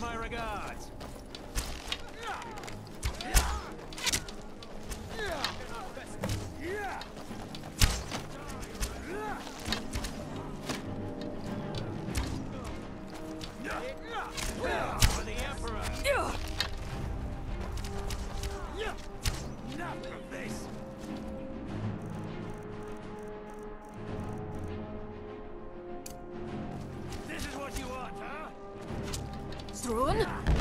my regards. For the Emperor! Enough of this! This Throne?